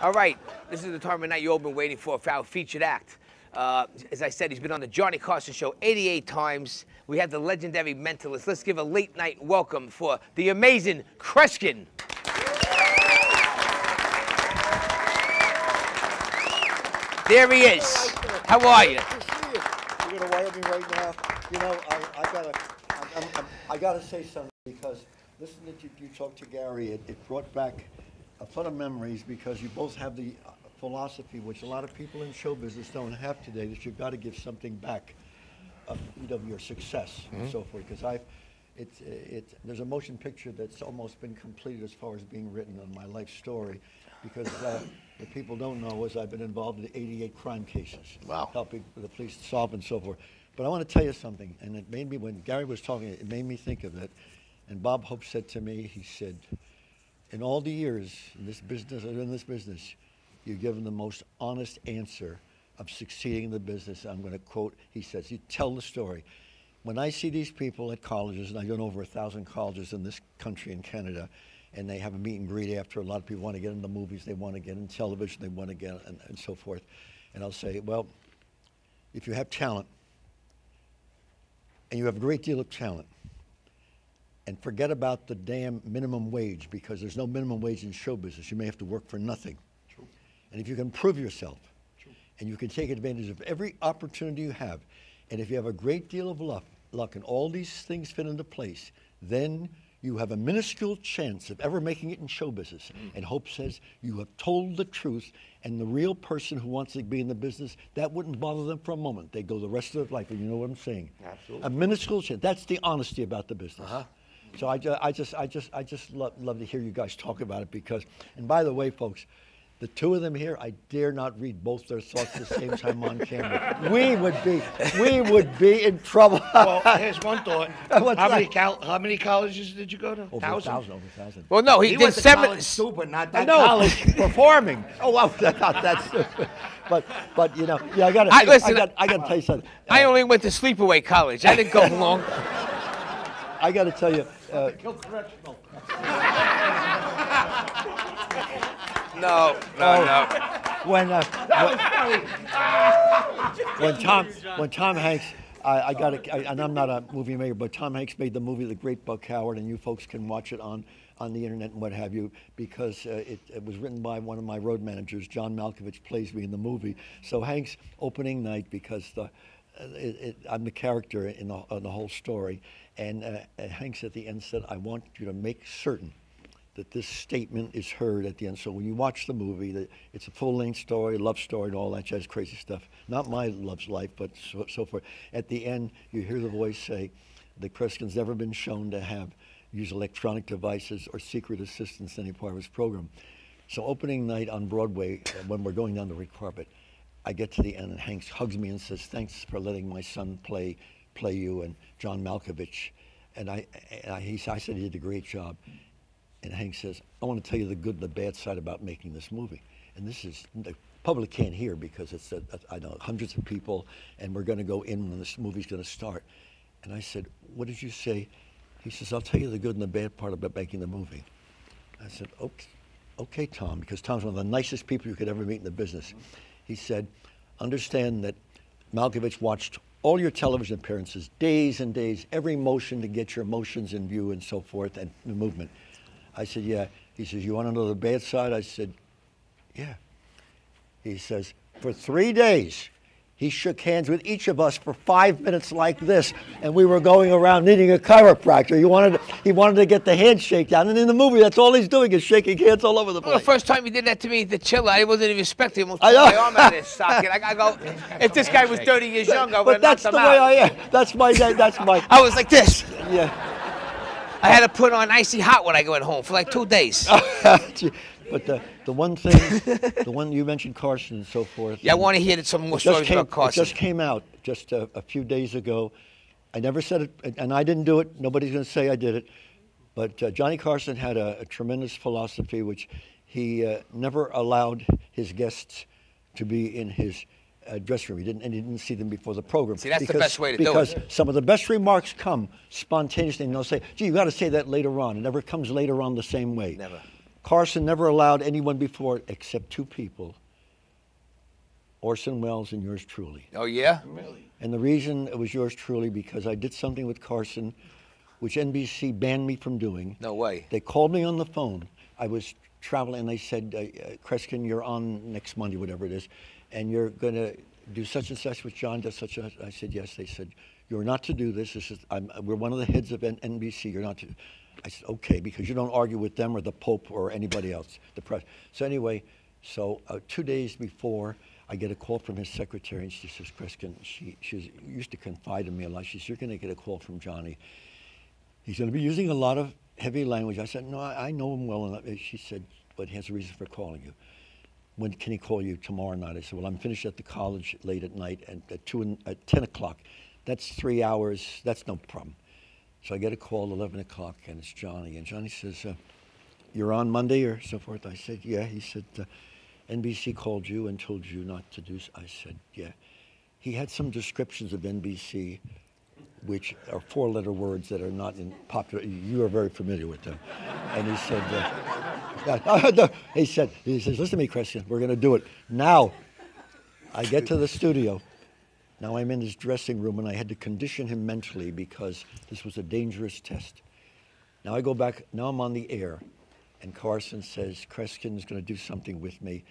All right, this is the time of night you've all been waiting for for our featured act. Uh, as I said, he's been on the Johnny Carson Show 88 times. We have the legendary mentalist. Let's give a late night welcome for the amazing Kreskin. There he is. How are you? To. You're gonna wire me right now. You know, I, I gotta, I'm, I'm, I gotta say something because listening to you, you talk to Gary, it, it brought back a ton of memories because you both have the uh, philosophy, which a lot of people in show business don't have today, that you've got to give something back of, of your success and so forth. Because I've, it's, it, there's a motion picture that's almost been completed as far as being written on my life story. Because uh, what people don't know is I've been involved in 88 crime cases. Wow. Helping the police solve and so forth. But I want to tell you something, and it made me, when Gary was talking, it made me think of it. And Bob Hope said to me, he said, in all the years in this business, in this business, you've given the most honest answer of succeeding in the business. I'm going to quote, he says, you tell the story. When I see these people at colleges, and I've done over a thousand colleges in this country and Canada, and they have a meet and greet after, a lot of people want to get into movies, they want to get in television, they want to get, and, and so forth. And I'll say, well, if you have talent, and you have a great deal of talent, and forget about the damn minimum wage because there's no minimum wage in show business. You may have to work for nothing. And if you can prove yourself and you can take advantage of every opportunity you have, and if you have a great deal of luck, luck and all these things fit into place, then you have a minuscule chance of ever making it in show business. Hmm. And Hope says you have told the truth, and the real person who wants to be in the business, that wouldn't bother them for a moment. They go the rest of their life, and you know what I'm saying. Absolutely. A minuscule chance. That's the honesty about the business. Uh-huh. So I, ju- I just, I just, I just love, love to hear you guys talk about it because, and by the way, folks, the two of them here, I dare not read both their thoughts at the same time on camera. We would be, we would be in trouble. Well, here's one thought. What's how many that? col- how many colleges did you go to? over a thousand, over a thousand. Well, no, he, He did went to seven. college too, but not I that know, college. performing. Oh, well, that's not that stupid. But, but you know, yeah, I got to, I- I, listen, got, I got to tell you something. I only went to sleepaway college. I didn't go long. I got to tell you, uh, No, no, no. when, uh, when, when Tom when Tom Hanks, I, I got it, and I'm not a movie maker, but Tom Hanks made the movie The Great Buck Howard, and you folks can watch it on on the internet and what have you, because uh, it, it was written by one of my road managers, John Malkovich, plays me in the movie. So Hanks opening night because the. uh, It, it, I'm the character in the, in the whole story, and uh, uh, Hanks at the end said, "I want you to make certain that this statement is heard at the end. So when you watch the movie, that it's a full-length story, love story, and all that jazz, crazy stuff. Not my love's life, but so, so forth. At the end, you hear the voice say, "The Kreskin's never been shown to have used electronic devices or secret assistance in any part of his program." So opening night on Broadway, uh, when we're going down the red carpet, I get to the end, and Hanks hugs me and says, "Thanks for letting my son play play you and John Malkovich." And I, and I, he, I said he did a great job. And Hank says, I want to tell you the good and the bad side about making this movie. And this is, the public can't hear because it's, a, a, I know, hundreds of people, and we're going to go in when this movie's going to start. And I said, What did you say? He says, I'll tell you the good and the bad part about making the movie. I said, okay, okay, Tom, because Tom's one of the nicest people you could ever meet in the business. He said, understand that Malkovich watched all your television appearances, days and days, every motion to get your emotions in view and so forth, and the movement. I said, yeah. He says, you want to know the bad side? I said, yeah. He says, for three days, he shook hands with each of us for five minutes like this, and we were going around needing a chiropractor. He wanted, he wanted to get the handshake down, and in the movie, that's all he's doing is shaking hands all over the Well, the first time he did that to me the chiller, I wasn't even expecting him. I I know. my arm out of his socket. I, I go, if this guy was 30 years younger, I would but that's the way out. I am. That's my, that's my, I was like this. yeah. I had to put on icy hot when I went home for like two days. but the, the one thing, the one you mentioned Carson and so forth. Yeah, I want to hear some more stories came, about Carson. it just came out just a, a few days ago. I never said it, and- I didn't do it. Nobody's going to say I did it. But uh, Johnny Carson had a, a tremendous philosophy, which he uh, never allowed his guests to be in his uh, dressing room. He didn't, and he didn't see them before the program. See, that's the because, best way to do it. because some of the best remarks come spontaneously, and they'll say, "Gee, you got to say that later on." It never comes later on the same way. Never. Carson never allowed anyone before except two people Orson Welles and yours truly. Oh yeah. Really? And the reason it was yours truly because I did something with Carson, which NBC banned me from doing. No way. They called me on the phone. I was traveling, and they said, uh, uh, "Kreskin, you're on next Monday, whatever it is, and you're going to do such and such with John." Does such and such. I said, "Yes." They said, "You're not to do this. This is I'm, we're one of the heads of N- NBC. You're not to." I said, "Okay," because you don't argue with them or the Pope or anybody else, the press. So anyway, so uh, two days before. I get a call from his secretary, and she says, Kreskin, she, she used to confide in me a lot. She says, You're going to get a call from Johnny. He's going to be using a lot of heavy language. I said, No, I, I know him well enough. She said, But he has a reason for calling you. When can he call you tomorrow night? I said, Well, I'm finished at the college late at night and at, two and, at 10 o'clock. That's three hours. That's no problem. So I get a call at 11 o'clock, and it's Johnny. And Johnny says, uh, You're on Monday or so forth? I said, Yeah. He said, uh, NBC called you and told you not to do. s-" I said, Yeah. He had some descriptions of NBC which are four-letter words that are not in popular. You are very familiar with them. And he said, uh, he said, he says, listen to me, Kreskin, we're going to do it now. I get to the studio. Now I'm in his dressing room, and I had to condition him mentally because this was a dangerous test. Now I go back. Now I'm on the air, and Carson says Kreskin is going to do something with me,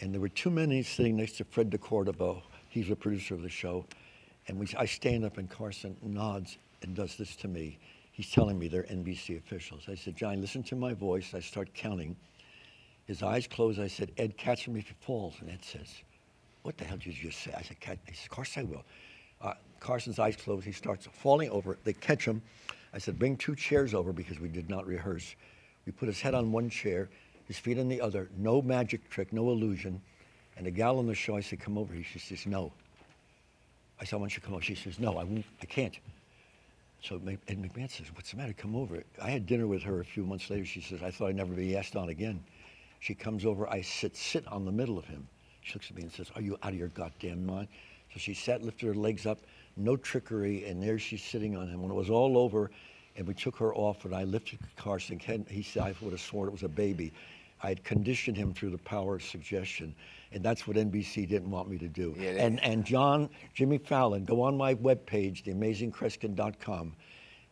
and there were two men sitting next to Fred DeCordova. He's the producer of the show, and we, I stand up, and Carson nods and does this to me. He's telling me they're NBC officials. I said, John, listen to my voice. I start counting. His eyes close. I said, Ed, catch him if he falls. And Ed says, What the hell did you just say? I said, said, Of course I will. Uh, Carson's eyes close. He starts falling over. They catch him. I said, Bring two chairs over because we did not rehearse. We put his head on one chair, his feet on the other. No magic trick, no illusion. And the gal on the show, I said, Come over. She says, No. I said, Why don't you come over? She says, No, I won't. I can't. So Ed McMahon says, What's the matter? Come over. I had dinner with her a few months later. She says, I thought I'd never be asked on again. She comes over. I sit, sit on the middle of him. She looks at me and says, Are you out of your goddamn mind? So she sat, lifted her legs up, no trickery, and there she's sitting on him. When it was all over, and we took her off, and I lifted Carson. He said, I would have sworn it was a baby. I had conditioned him through the power of suggestion, and that's what NBC didn't want me to do. Yeah, they- and and John, Jimmy Fallon, go on my webpage, theamazingkreskin.com.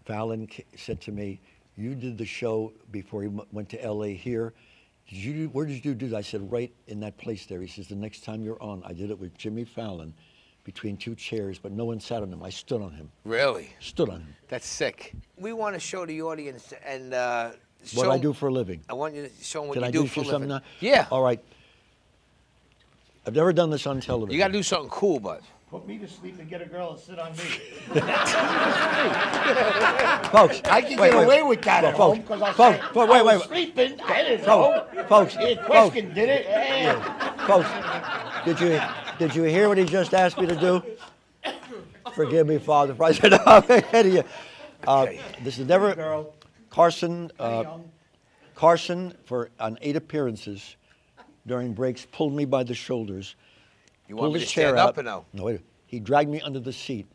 Fallon said to me, "You did the show before he went to L.A. here. Did you? do- Where did you do that?" I said, "Right in that place there." He says, "The next time you're on, I did it with Jimmy Fallon, between two chairs, but no one sat on him. I stood on him. Really? Stood on him. That's sick. We want to show the audience and uh, What show I do for a living. I want you to show them what Can you I do, do for a for something living. now? Yeah. All right. I've never done this on television. You got to do something cool, bud. Put me to sleep and get a girl to sit on me. folks. I can wait, get wait, away with that Well, at folks, home because I folks, say, folks, wait, I wait, was wait. sleeping. I didn't Folks, know. folks, Yeah, folks. Did it. Yeah. Folks, did you did you hear what he just asked me to do? Forgive me, Father, if I said I'm ahead of you. Uh, this is never Girl. Carson. Uh. Carson, for on eight appearances during breaks, pulled me by the shoulders, You want me his to chair stand out. up or no? No, wait. He dragged me under the seat,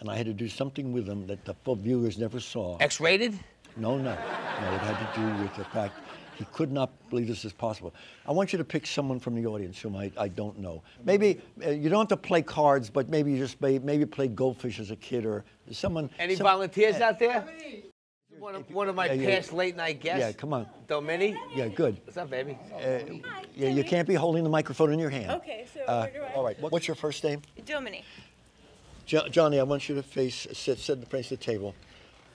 and I had to do something with him that the full viewers never saw. X-rated? No, no. No, it had to do with the fact he could not believe this is possible. I want you to pick someone from the audience whom I, I don't know. Maybe uh, you don't have to play cards, but maybe you just play, maybe play goldfish as a kid or someone. Any some- volunteers out there? One of, one of my Yeah, yeah. past late night guests. Yeah, come on. Domini. Yeah, good. What's up, baby? Hi. Yeah, you can't be holding the microphone in your hand. Okay, so Uh, where do I? all right. What- What's your first name? Domini. Jo- Johnny, I want you to face, sit, sit in the face of the table.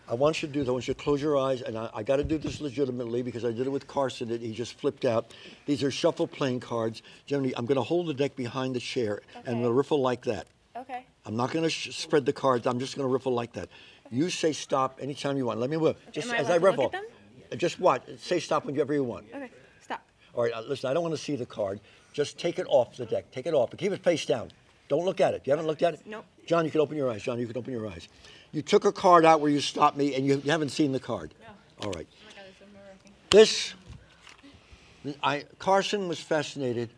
I want you to do that. I want you to close your eyes, and I, I got to do this legitimately because I did it with Carson. And he just flipped out. These are shuffle playing cards. Generally, I'm going to hold the deck behind the chair, and I'm going to riffle like that. Okay. I'm not going to sh- spread the cards. I'm just going to riffle like that. You say stop anytime you want. Let me whip. Just I as I to look riffle. at them? Uh, Just what? Say stop whenever you want. Okay. Stop. All right, uh, listen, I don't want to see the card. Just take it off the deck. Take it off, but keep it face down. Don't look at it. You haven't looked at it? Nope. John, you can open your eyes. John, you can open your eyes. You took a card out where you stopped me, and you, you haven't seen the card. No. All right. Oh my God, it's so nerve-wracking. This, I, Carson was fascinated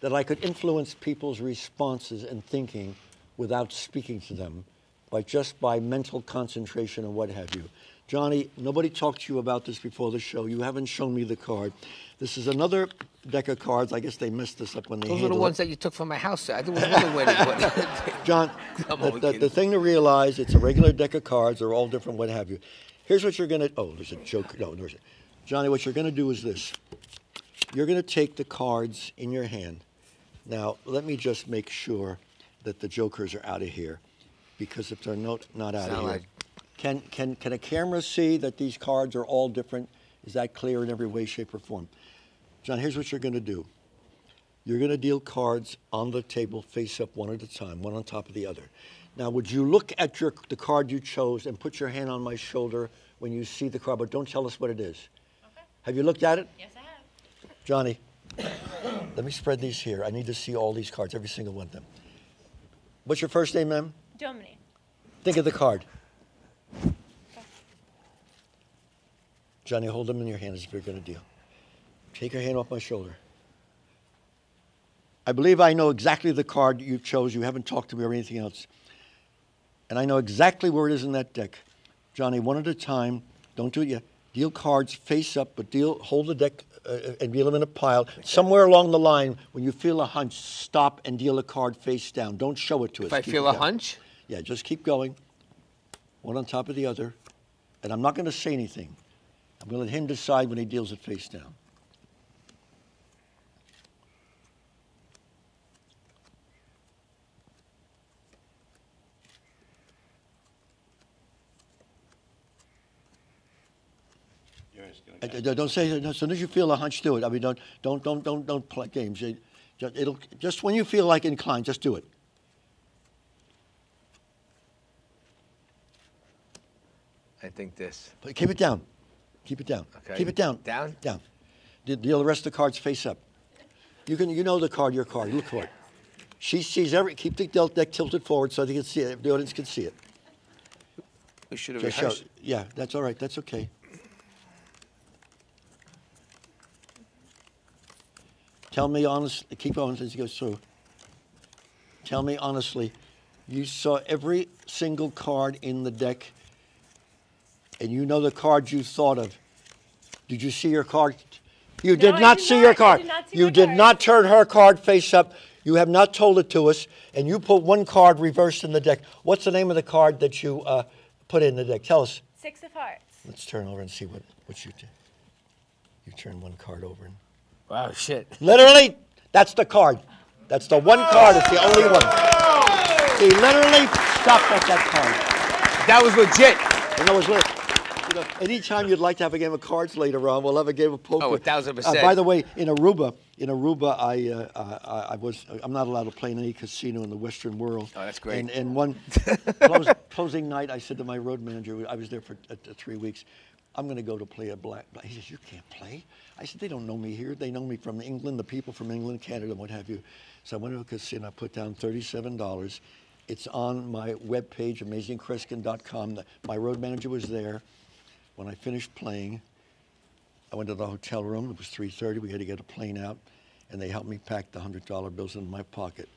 that I could influence people's responses and thinking without speaking to them, by just by mental concentration and what have you. Johnny, nobody talked to you about this before the show. You haven't shown me the card. This is another deck of cards. I guess they messed this up when they Those are the ones it. that you took from my house. I think it was another way to put it. John, the, the, the thing to realize, it's a regular deck of cards. They're all different, what have you. Here's what you're going to, oh, there's a joke. No, there's a, Johnny, what you're going to do is this. You're going to take the cards in your hand. Now, let me just make sure that the jokers are out of here. Because if they're not, not out of here. like- Can, can, can a camera see that these cards are all different? Is that clear in every way, shape, or form? John, here's what you're going to do. You're going to deal cards on the table face up one at a time, one on top of the other. Now, would you look at your, the card you chose and put your hand on my shoulder when you see the card, but don't tell us what it is? Okay. Have you looked at it? Yes, I have. Johnny, let me spread these here. I need to see all these cards, every single one of them. What's your first name, ma'am? Domini. Think of the card. Johnny, hold them in your hand as if you're going to deal. Take your hand off my shoulder. I believe I know exactly the card you chose. You haven't talked to me or anything else. And I know exactly where it is in that deck. Johnny, one at a time. Don't do it yet. Deal cards face up, but deal hold the deck uh, and deal them in a pile. Somewhere along the line, when you feel a hunch, stop and deal a card face down. Don't show it to us. If I Keep feel a down. hunch, Yeah, just keep going, one on top of the other. And I'm not going to say anything. I'm going to let him decide when he deals it face down. Don't say as soon as you feel a hunch, do it. I mean, don't don't don't don't don't play games. It- It'll just when you feel like inclined, just do it. I think this. But keep it down. Keep it down. Okay. Keep it down. Down? Down. De- Deal the rest of the cards face up. You can you know the card, your card. Look for it. She sees every. Keep the deck tilted forward so they can see it. The audience can see it. We should have Just show. Yeah, that's all right. That's okay. Tell me honestly. Keep on as he goes through. Tell me honestly. You saw every single card in the deck, and you know the card you thought of. Did you see your card? You did I not did see not. your card. did not see you did card. not turn her card face up. You have not told it to us, and you put one card reversed in the deck. What's the name of the card that you uh, put in the deck? Tell us. Six of hearts. Let's turn over and see what, what you did. You turn one card over. And Wow, shit. literally, that's the card. That's the one card. It's the only one. He literally stopped at that card. That was legit. And that was lit. You know, anytime you'd like to have a game of cards later on, we'll have a game of poker. Oh, a thousand Uh, percent. by the way, in Aruba, in Aruba, I, uh, uh, I I was I'm not allowed to play in any casino in the Western world. Oh, that's great. And, and one close, closing night, I said to my road manager, I was there for uh, uh, three weeks. I'm going to go to play a black. black." He says, "You can't play." I said, "They don't know me here. They know me from England. The people from England, Canada, what have you." So I went to a casino. I put down thirty-seven dollars. It's on my webpage, amazingkreskin.com. The- My road manager was there. When I finished playing, I went to the hotel room. It was 3:30. We had to get a plane out, and they helped me pack the hundred dollar bills in my pocket.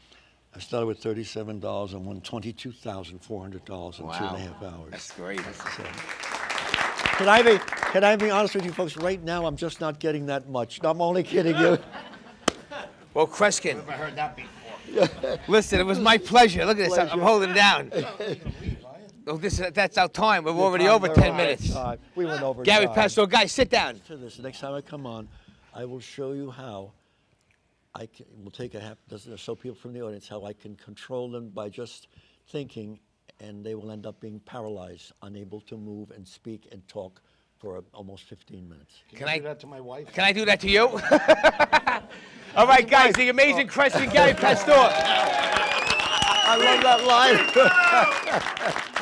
I started with thirty-seven dollars and won twenty-two thousand four hundred dollars in two and Wow. a half hours. That's great. Can I be? Can I be honest with you, folks? Right now, I'm just not getting that much. I'm only kidding you. Well, Kreskin, I've Never heard that before. listen, it was my pleasure. Look at this. I'm holding it down. Oh, this is, that's our time. We're already over We're 10 out minutes. time. We went over. Gary time. Pastor, guys, sit down. to this. Next time I come on, I will show you how I can, will take a half dozen or so people from the audience how I can control them by just thinking, and they will end up being paralyzed, unable to move and speak and talk for uh, almost 15 minutes. Can I I do that to my wife? can I do that to you? All right, guys, the amazing Kreskin, Gary Pastor. I love that line.